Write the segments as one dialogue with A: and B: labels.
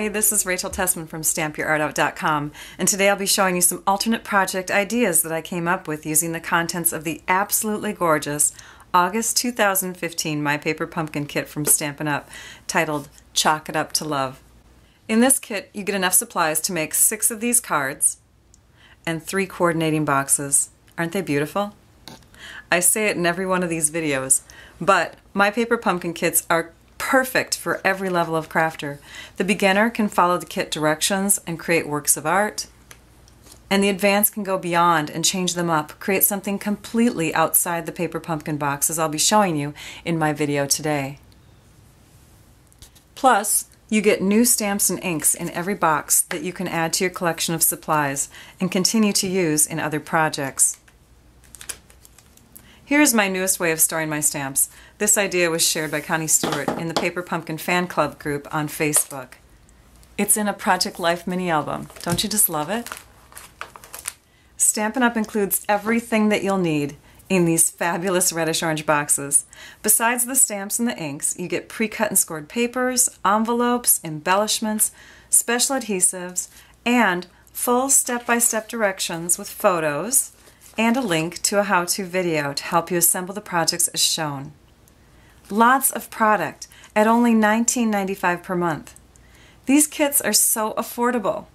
A: Hi, this is Rachel Tessman from StampYourArtOut.com, and today I'll be showing you some alternate project ideas that I came up with using the contents of the absolutely gorgeous August 2015 My Paper Pumpkin kit from Stampin' Up! titled Chalk It Up to Love. In this kit, you get enough supplies to make six of these cards and three coordinating boxes. Aren't they beautiful? I say it in every one of these videos, but My Paper Pumpkin kits are perfect for every level of crafter. The beginner can follow the kit directions and create works of art, and the advanced can go beyond and change them up, create something completely outside the paper pumpkin box as I'll be showing you in my video today. Plus, you get new stamps and inks in every box that you can add to your collection of supplies and continue to use in other projects. Here's my newest way of storing my stamps. This idea was shared by Connie Stewart in the Paper Pumpkin Fan Club group on Facebook. It's in a Project Life mini album. Don't you just love it? Stampin' Up! includes everything that you'll need in these fabulous reddish-orange boxes. Besides the stamps and the inks, you get pre-cut and scored papers, envelopes, embellishments, special adhesives, and full step-by-step -step directions with photos, and a link to a how-to video to help you assemble the projects as shown. Lots of product at only $19.95 per month. These kits are so affordable.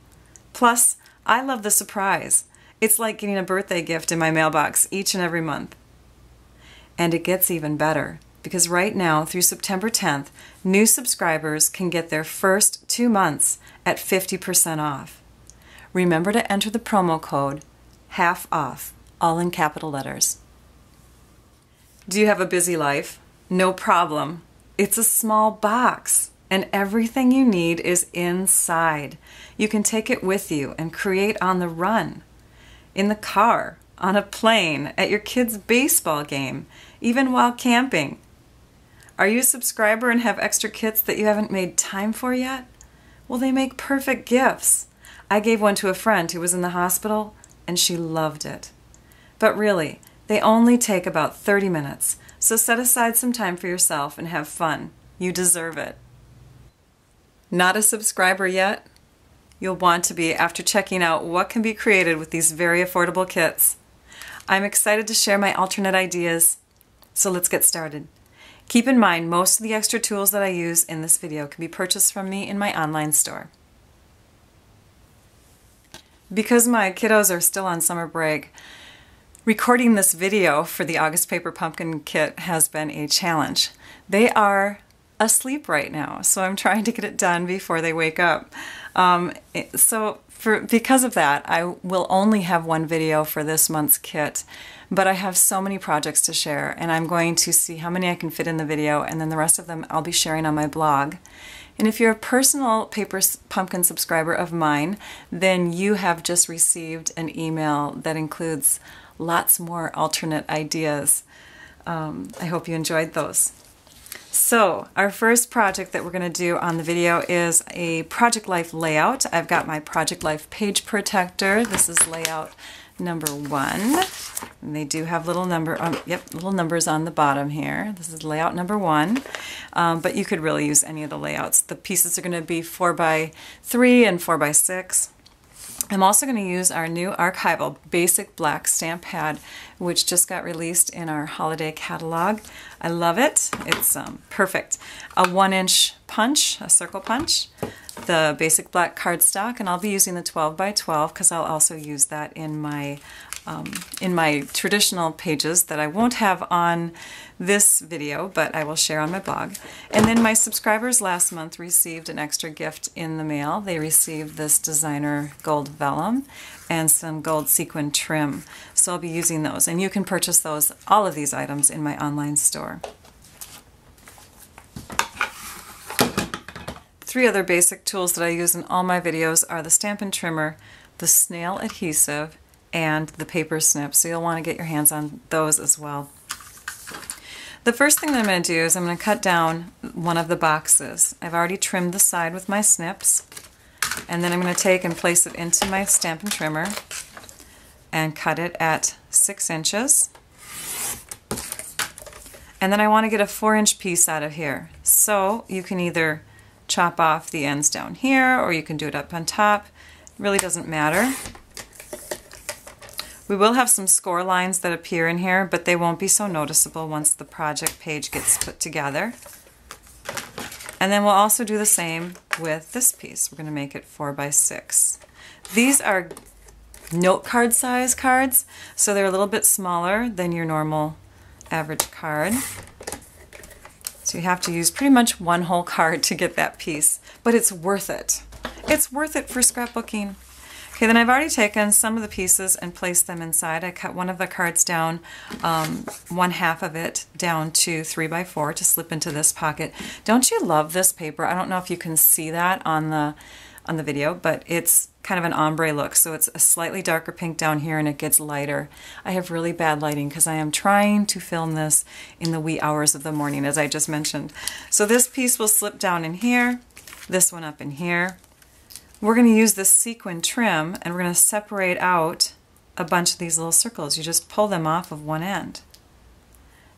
A: Plus, I love the surprise. It's like getting a birthday gift in my mailbox each and every month. And it gets even better because right now through September 10th, new subscribers can get their first two months at 50% off. Remember to enter the promo code half off all in capital letters. Do you have a busy life? No problem. It's a small box and everything you need is inside. You can take it with you and create on the run, in the car, on a plane, at your kid's baseball game, even while camping. Are you a subscriber and have extra kits that you haven't made time for yet? Well, they make perfect gifts. I gave one to a friend who was in the hospital and she loved it. But really, they only take about 30 minutes, so set aside some time for yourself and have fun. You deserve it. Not a subscriber yet? You'll want to be after checking out what can be created with these very affordable kits. I'm excited to share my alternate ideas, so let's get started. Keep in mind, most of the extra tools that I use in this video can be purchased from me in my online store. Because my kiddos are still on summer break, Recording this video for the August Paper Pumpkin Kit has been a challenge. They are asleep right now, so I'm trying to get it done before they wake up. Um, so for because of that, I will only have one video for this month's kit, but I have so many projects to share, and I'm going to see how many I can fit in the video, and then the rest of them I'll be sharing on my blog. And if you're a personal Paper Pumpkin subscriber of mine, then you have just received an email that includes lots more alternate ideas. Um, I hope you enjoyed those. So our first project that we're going to do on the video is a Project Life layout. I've got my Project Life page protector. This is layout number one. And they do have little number, um, yep, little numbers on the bottom here. This is layout number one, um, but you could really use any of the layouts. The pieces are going to be four by three and four by six. I'm also going to use our new archival basic black stamp pad which just got released in our holiday catalog. I love it. It's um, perfect. A one inch punch, a circle punch, the basic black cardstock and I'll be using the 12 by 12 because I'll also use that in my um, in my traditional pages that I won't have on this video, but I will share on my blog. And then my subscribers last month received an extra gift in the mail. They received this designer gold vellum and some gold sequin trim. So I'll be using those. And you can purchase those, all of these items, in my online store. Three other basic tools that I use in all my videos are the Stampin' Trimmer, the snail adhesive, and the paper snips, So you'll want to get your hands on those as well. The first thing that I'm going to do is I'm going to cut down one of the boxes. I've already trimmed the side with my snips. And then I'm going to take and place it into my Stampin' Trimmer and cut it at six inches. And then I want to get a four inch piece out of here. So you can either chop off the ends down here or you can do it up on top. It really doesn't matter. We will have some score lines that appear in here, but they won't be so noticeable once the project page gets put together. And then we'll also do the same with this piece. We're going to make it 4 by 6 These are note card size cards, so they're a little bit smaller than your normal average card. So you have to use pretty much one whole card to get that piece, but it's worth it. It's worth it for scrapbooking. Okay, then I've already taken some of the pieces and placed them inside. I cut one of the cards down, um, one half of it down to 3 by 4 to slip into this pocket. Don't you love this paper? I don't know if you can see that on the on the video, but it's kind of an ombre look. So it's a slightly darker pink down here and it gets lighter. I have really bad lighting because I am trying to film this in the wee hours of the morning, as I just mentioned. So this piece will slip down in here, this one up in here, we're going to use this sequin trim and we're going to separate out a bunch of these little circles. You just pull them off of one end.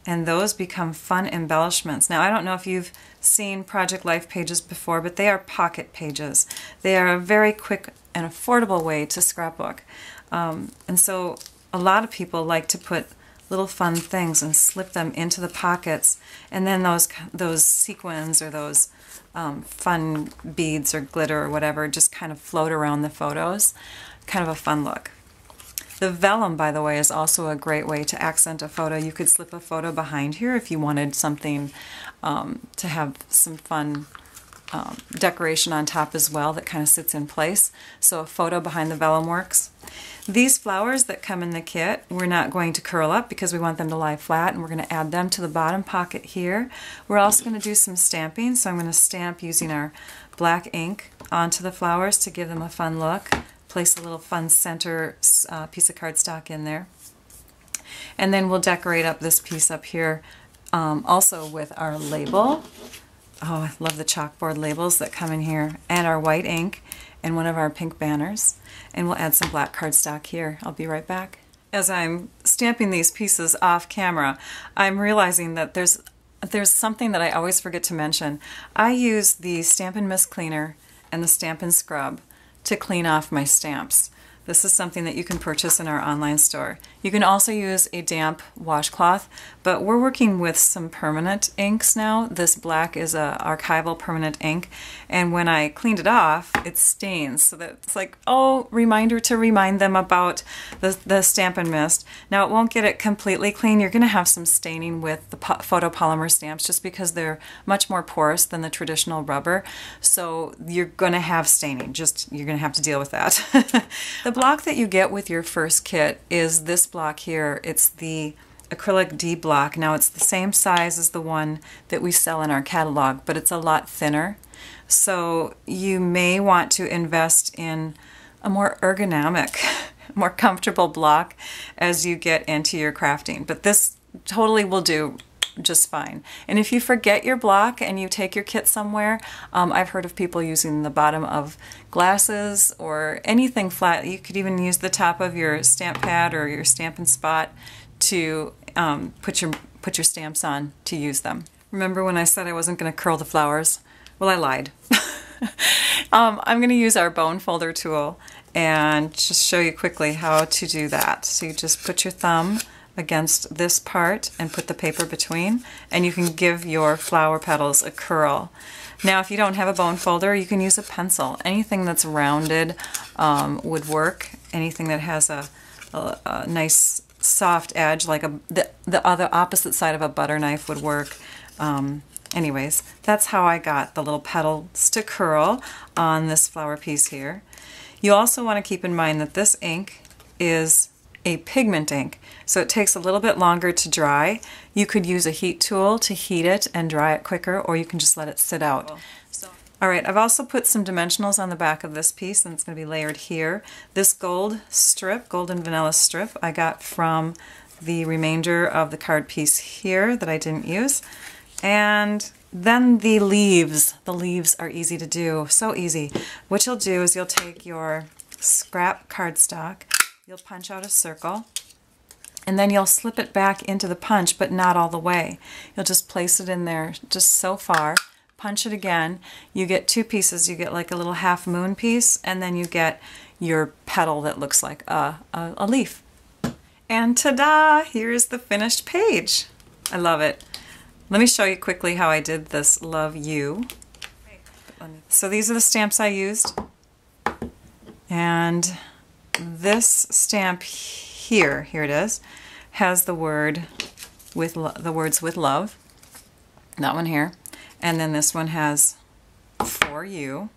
A: And those become fun embellishments. Now, I don't know if you've seen Project Life pages before, but they are pocket pages. They are a very quick and affordable way to scrapbook. Um, and so a lot of people like to put little fun things and slip them into the pockets and then those those sequins or those um, fun beads or glitter or whatever just kind of float around the photos. Kind of a fun look. The vellum, by the way, is also a great way to accent a photo. You could slip a photo behind here if you wanted something um, to have some fun um, decoration on top as well that kind of sits in place. So a photo behind the vellum works. These flowers that come in the kit, we're not going to curl up because we want them to lie flat and we're going to add them to the bottom pocket here. We're also going to do some stamping, so I'm going to stamp using our black ink onto the flowers to give them a fun look. Place a little fun center uh, piece of cardstock in there. And then we'll decorate up this piece up here um, also with our label. Oh, I love the chalkboard labels that come in here and our white ink and one of our pink banners. And we'll add some black cardstock here. I'll be right back. As I'm stamping these pieces off camera, I'm realizing that there's there's something that I always forget to mention. I use the Stampin' Mist Cleaner and the Stampin' Scrub to clean off my stamps. This is something that you can purchase in our online store. You can also use a damp washcloth, but we're working with some permanent inks now. This black is a archival permanent ink, and when I cleaned it off, it stains. So that's like, oh, reminder to remind them about the, the Stampin' Mist. Now it won't get it completely clean. You're gonna have some staining with the photopolymer stamps just because they're much more porous than the traditional rubber. So you're gonna have staining, just you're gonna have to deal with that. the block that you get with your first kit is this block here. It's the acrylic D block. Now it's the same size as the one that we sell in our catalog, but it's a lot thinner. So you may want to invest in a more ergonomic, more comfortable block as you get into your crafting. But this totally will do just fine. And if you forget your block and you take your kit somewhere, um, I've heard of people using the bottom of glasses or anything flat. You could even use the top of your stamp pad or your Stampin' Spot to um, put your put your stamps on to use them. Remember when I said I wasn't going to curl the flowers? Well, I lied. um, I'm going to use our bone folder tool and just show you quickly how to do that. So you just put your thumb against this part and put the paper between and you can give your flower petals a curl. Now if you don't have a bone folder you can use a pencil. Anything that's rounded um, would work. Anything that has a, a, a nice soft edge like a the, the other opposite side of a butter knife would work. Um, anyways, that's how I got the little petals to curl on this flower piece here. You also want to keep in mind that this ink is a pigment ink, so it takes a little bit longer to dry. You could use a heat tool to heat it and dry it quicker, or you can just let it sit out. All right, I've also put some dimensionals on the back of this piece, and it's going to be layered here. This gold strip, golden vanilla strip, I got from the remainder of the card piece here that I didn't use. And then the leaves. The leaves are easy to do, so easy. What you'll do is you'll take your scrap cardstock You'll punch out a circle and then you'll slip it back into the punch, but not all the way. You'll just place it in there just so far, punch it again, you get two pieces. You get like a little half moon piece, and then you get your petal that looks like a, a, a leaf. And ta-da! Here's the finished page. I love it. Let me show you quickly how I did this Love You. So these are the stamps I used. And this stamp here, here it is, has the word with the words with love. That one here. And then this one has for you.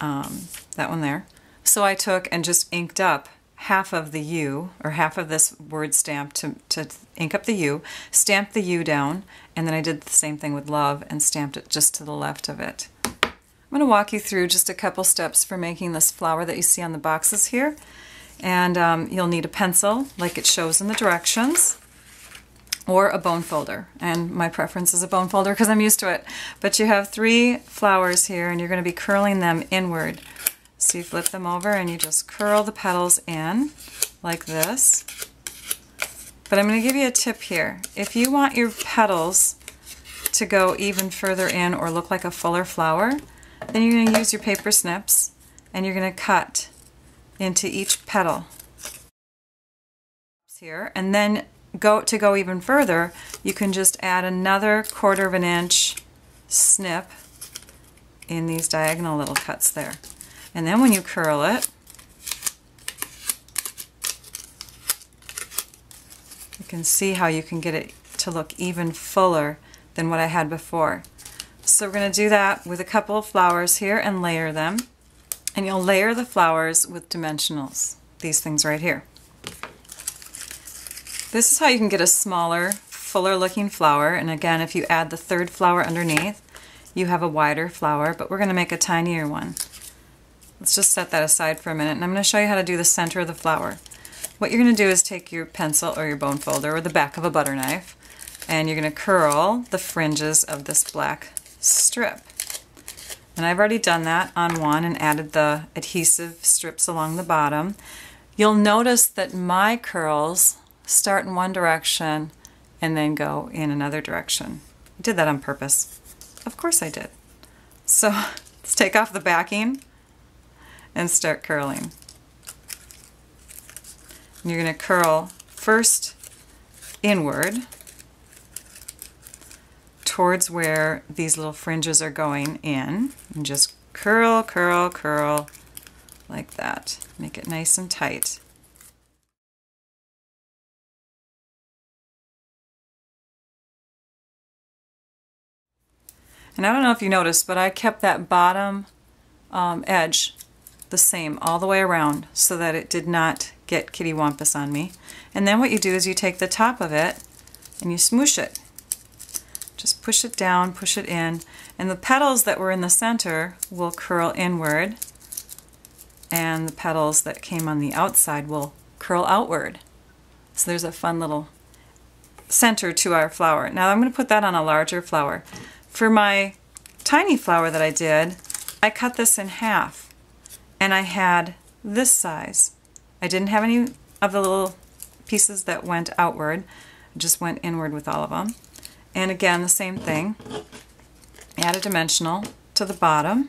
A: Um, that one there. So I took and just inked up half of the U, or half of this word stamp to, to ink up the U, stamped the U down, and then I did the same thing with love and stamped it just to the left of it. I'm going to walk you through just a couple steps for making this flower that you see on the boxes here. And um, you'll need a pencil, like it shows in the directions, or a bone folder. And my preference is a bone folder because I'm used to it. But you have three flowers here, and you're going to be curling them inward. So you flip them over and you just curl the petals in like this. But I'm going to give you a tip here. If you want your petals to go even further in or look like a fuller flower, then you're going to use your paper snips and you're going to cut into each petal here and then go to go even further you can just add another quarter of an inch snip in these diagonal little cuts there. And then when you curl it, you can see how you can get it to look even fuller than what I had before. So we're going to do that with a couple of flowers here and layer them. And you'll layer the flowers with dimensionals, these things right here. This is how you can get a smaller, fuller looking flower. And again, if you add the third flower underneath, you have a wider flower, but we're going to make a tinier one. Let's just set that aside for a minute and I'm going to show you how to do the center of the flower. What you're going to do is take your pencil or your bone folder or the back of a butter knife and you're going to curl the fringes of this black strip. And I've already done that on one and added the adhesive strips along the bottom. You'll notice that my curls start in one direction and then go in another direction. I did that on purpose. Of course I did. So let's take off the backing and start curling. And you're going to curl first inward towards where these little fringes are going in and just curl, curl, curl like that. Make it nice and tight. And I don't know if you noticed, but I kept that bottom um, edge the same all the way around so that it did not get kitty wampus on me. And then what you do is you take the top of it and you smoosh it. Just push it down, push it in, and the petals that were in the center will curl inward and the petals that came on the outside will curl outward. So there's a fun little center to our flower. Now I'm going to put that on a larger flower. For my tiny flower that I did, I cut this in half and I had this size. I didn't have any of the little pieces that went outward. I just went inward with all of them. And again, the same thing. Add a dimensional to the bottom.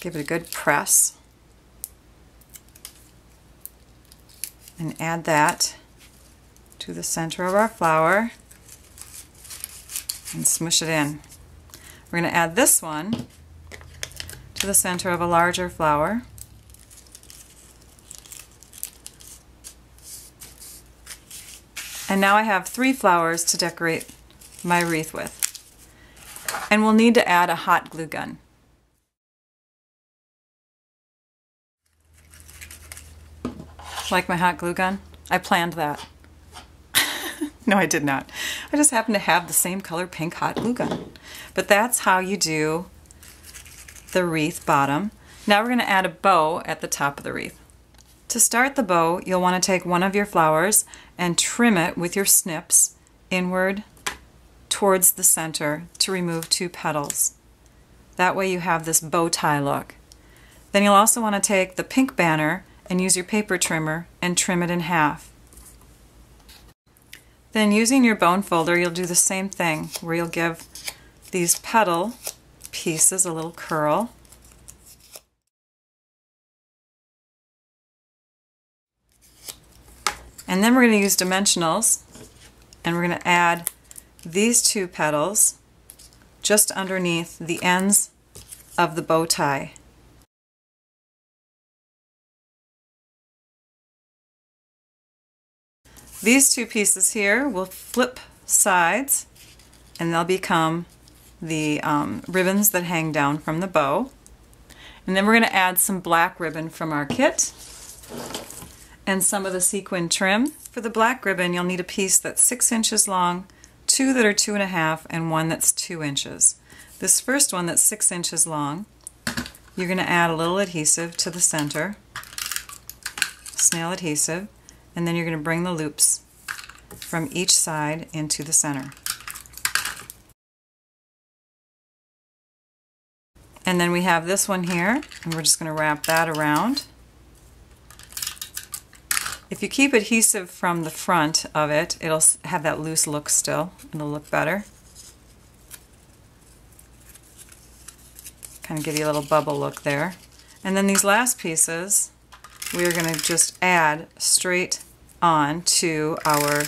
A: Give it a good press. And add that to the center of our flower and smush it in. We're going to add this one to the center of a larger flower. And now I have three flowers to decorate my wreath with. And we'll need to add a hot glue gun. Like my hot glue gun? I planned that. no, I did not. I just happen to have the same color pink hot glue gun. But that's how you do the wreath bottom. Now we're going to add a bow at the top of the wreath. To start the bow, you'll want to take one of your flowers and trim it with your snips inward towards the center to remove two petals. That way you have this bow tie look. Then you'll also want to take the pink banner and use your paper trimmer and trim it in half. Then using your bone folder, you'll do the same thing where you'll give these petal pieces a little curl. And then we're going to use dimensionals and we're going to add these two petals just underneath the ends of the bow tie. These two pieces here will flip sides and they'll become the um, ribbons that hang down from the bow. And then we're going to add some black ribbon from our kit and some of the sequin trim. For the black ribbon, you'll need a piece that's six inches long, two that are two and a half, and one that's two inches. This first one that's six inches long, you're going to add a little adhesive to the center, snail adhesive, and then you're going to bring the loops from each side into the center. And then we have this one here, and we're just going to wrap that around. If you keep adhesive from the front of it, it'll have that loose look still. It'll look better. Kind of give you a little bubble look there. And then these last pieces, we're going to just add straight on to our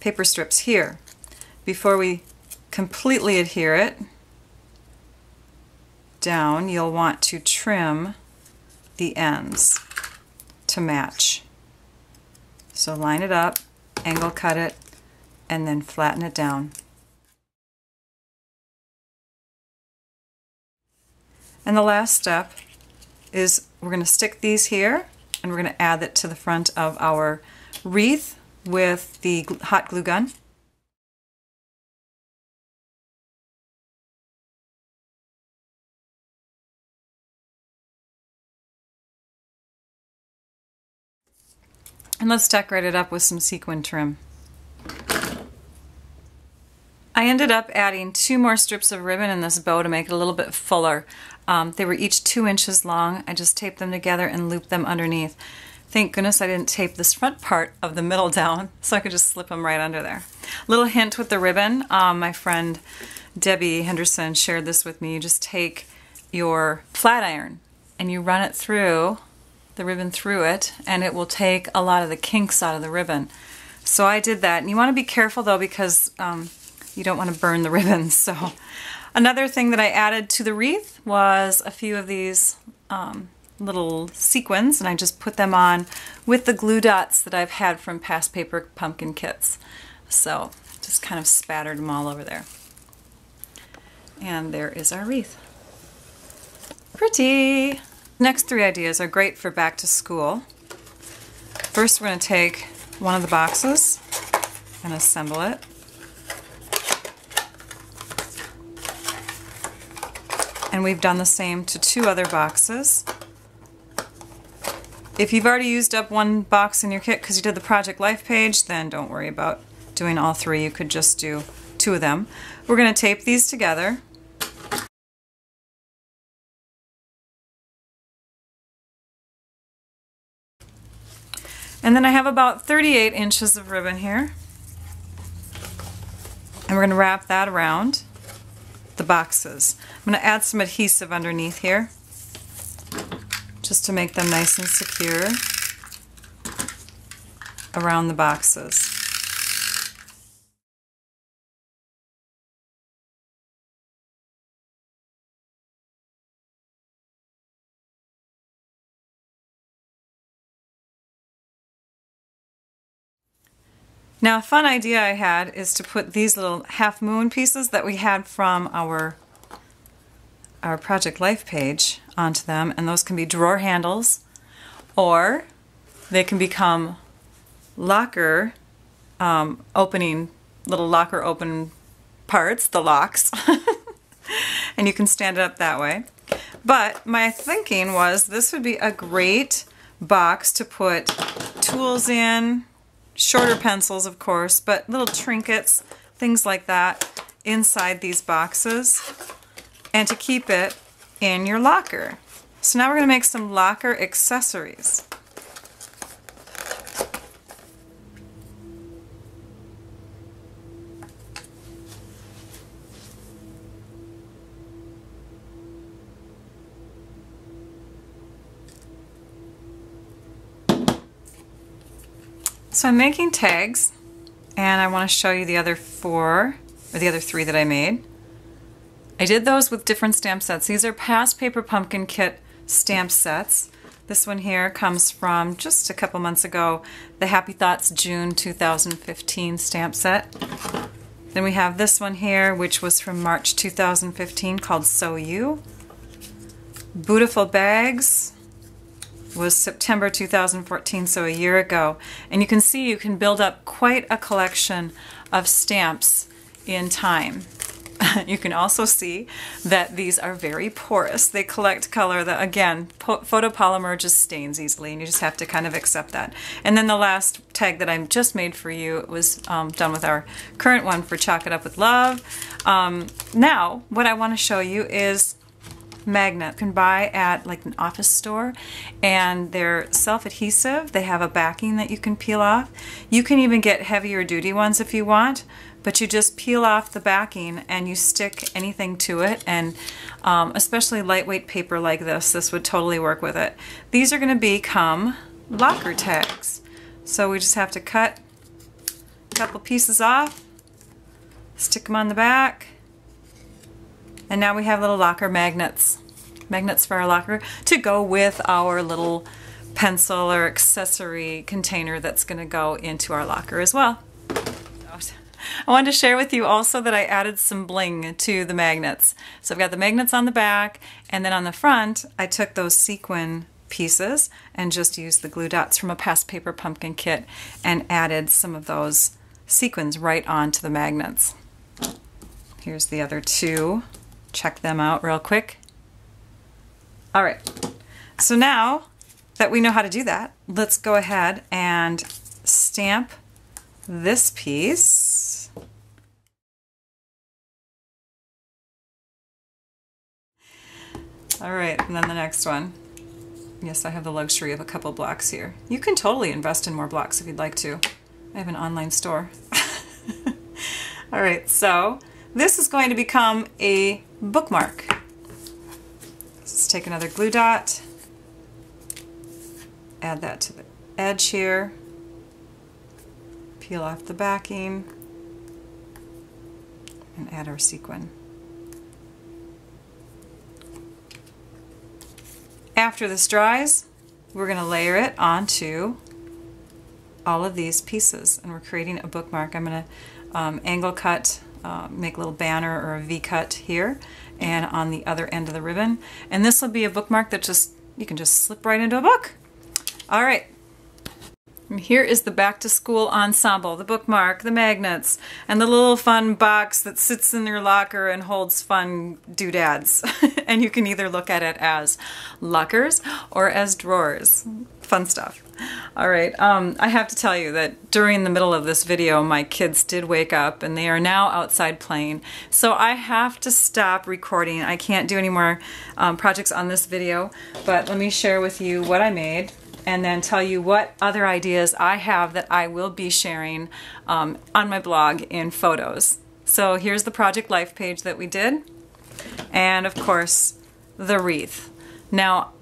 A: paper strips here. Before we completely adhere it down, you'll want to trim the ends to match. So line it up, angle cut it, and then flatten it down. And the last step is we're going to stick these here and we're going to add it to the front of our wreath with the hot glue gun. And let's decorate it up with some sequin trim. I ended up adding two more strips of ribbon in this bow to make it a little bit fuller. Um, they were each two inches long. I just taped them together and looped them underneath. Thank goodness I didn't tape this front part of the middle down so I could just slip them right under there. Little hint with the ribbon, um, my friend Debbie Henderson shared this with me. You just take your flat iron and you run it through, the ribbon through it, and it will take a lot of the kinks out of the ribbon. So I did that. And you want to be careful though because um, you don't want to burn the ribbons. So another thing that I added to the wreath was a few of these um, little sequins and I just put them on with the glue dots that I've had from past paper pumpkin kits. So just kind of spattered them all over there. And there is our wreath. Pretty! Next three ideas are great for back to school. First we're going to take one of the boxes and assemble it. And we've done the same to two other boxes. If you've already used up one box in your kit because you did the Project Life page, then don't worry about doing all three. You could just do two of them. We're going to tape these together. And then I have about 38 inches of ribbon here. And we're going to wrap that around the boxes. I'm going to add some adhesive underneath here just to make them nice and secure around the boxes. Now a fun idea I had is to put these little half moon pieces that we had from our our Project Life page onto them and those can be drawer handles or they can become locker um, opening little locker open parts, the locks, and you can stand it up that way. But my thinking was this would be a great box to put tools in, shorter pencils of course, but little trinkets, things like that inside these boxes and to keep it in your locker. So now we're going to make some locker accessories. So I'm making tags and I want to show you the other four or the other three that I made. I did those with different stamp sets. These are past Paper Pumpkin Kit stamp sets. This one here comes from just a couple months ago, the Happy Thoughts June 2015 stamp set. Then we have this one here, which was from March 2015 called So You. Beautiful Bags was September 2014, so a year ago. And you can see you can build up quite a collection of stamps in time. you can also see that these are very porous. They collect color that, again, photopolymer just stains easily, and you just have to kind of accept that. And then the last tag that I just made for you was um, done with our current one for Chalk It Up With Love. Um, now, what I want to show you is magnet you can buy at like an office store and they're self-adhesive they have a backing that you can peel off you can even get heavier duty ones if you want but you just peel off the backing and you stick anything to it and um, especially lightweight paper like this, this would totally work with it. These are going to become locker tags. So we just have to cut a couple pieces off, stick them on the back, and now we have little locker magnets, magnets for our locker to go with our little pencil or accessory container that's going to go into our locker as well. I wanted to share with you also that I added some bling to the magnets. So I've got the magnets on the back and then on the front I took those sequin pieces and just used the glue dots from a past paper pumpkin kit and added some of those sequins right onto the magnets. Here's the other two. Check them out real quick. All right, so now that we know how to do that, let's go ahead and stamp this piece All right, and then the next one. Yes, I have the luxury of a couple blocks here. You can totally invest in more blocks if you'd like to. I have an online store. All right, so this is going to become a bookmark. Let's take another glue dot, add that to the edge here, peel off the backing, and add our sequin. After this dries, we're going to layer it onto all of these pieces and we're creating a bookmark. I'm going to um, angle cut, uh, make a little banner or a V-cut here and on the other end of the ribbon. And this will be a bookmark that just, you can just slip right into a book. All right, and here is the back to school ensemble, the bookmark, the magnets, and the little fun box that sits in your locker and holds fun doodads. and you can either look at it as lockers or as drawers. Fun stuff. All right, um, I have to tell you that during the middle of this video, my kids did wake up and they are now outside playing. So I have to stop recording. I can't do any more um, projects on this video, but let me share with you what I made and then tell you what other ideas I have that I will be sharing um, on my blog in photos. So here's the Project Life page that we did, and of course, the wreath. Now,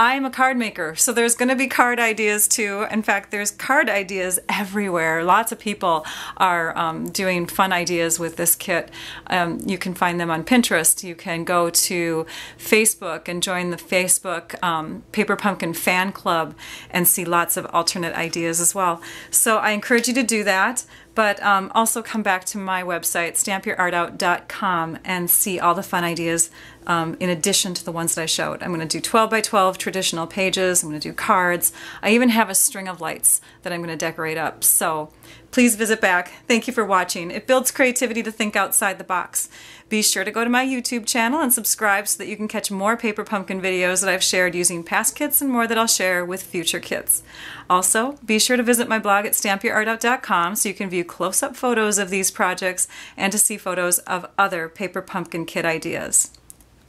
A: I'm a card maker, so there's going to be card ideas too. In fact, there's card ideas everywhere. Lots of people are um, doing fun ideas with this kit. Um, you can find them on Pinterest. You can go to Facebook and join the Facebook um, Paper Pumpkin fan club and see lots of alternate ideas as well. So I encourage you to do that but um, also come back to my website, stampyourartout.com, and see all the fun ideas um, in addition to the ones that I showed. I'm going to do 12 by 12 traditional pages, I'm going to do cards, I even have a string of lights that I'm going to decorate up. So please visit back. Thank you for watching. It builds creativity to think outside the box. Be sure to go to my YouTube channel and subscribe so that you can catch more Paper Pumpkin videos that I've shared using past kits and more that I'll share with future kits. Also, be sure to visit my blog at stampyourartout.com so you can view close-up photos of these projects and to see photos of other Paper Pumpkin kit ideas.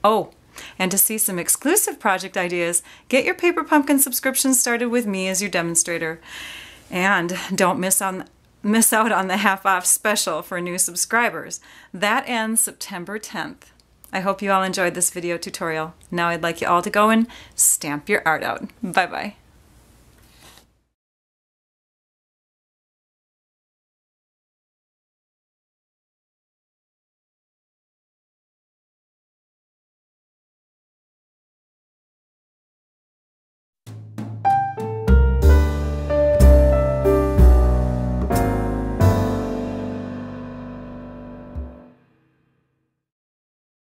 A: Oh, and to see some exclusive project ideas, get your Paper Pumpkin subscription started with me as your demonstrator. And don't miss on miss out on the half off special for new subscribers. That ends September 10th. I hope you all enjoyed this video tutorial. Now I'd like you all to go and stamp your art out. Bye bye.